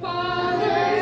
Father,